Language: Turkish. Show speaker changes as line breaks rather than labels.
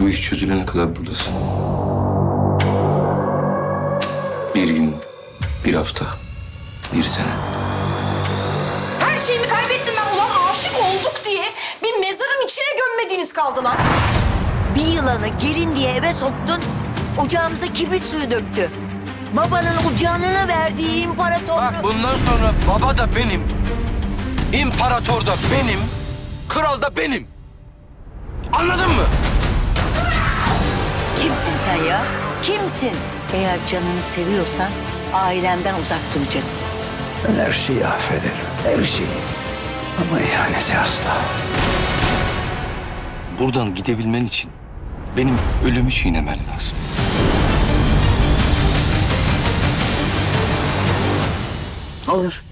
Bu iş çözülene kadar buradasın. Bir gün, bir hafta, bir sene.
Her şeyimi kaybettim ben. Ulan aşık olduk diye bir mezarın içine gömmediğiniz kaldı lan.
Bir yılanı gelin diye eve soktun, ocağımıza kibrit suyu döktü. Babanın o canını verdiği imparatorluğu...
Bak bundan sonra baba da benim, imparator da benim, kral da benim. Anladın mı?
Kimsin sen ya? Kimsin? Eğer canını seviyorsan ailemden uzak duracaksın.
Ben her şeyi affederim. Her şeyi. Ama ihaneti asla.
Buradan gidebilmen için benim ölümü çiğnemen lazım.
Olur.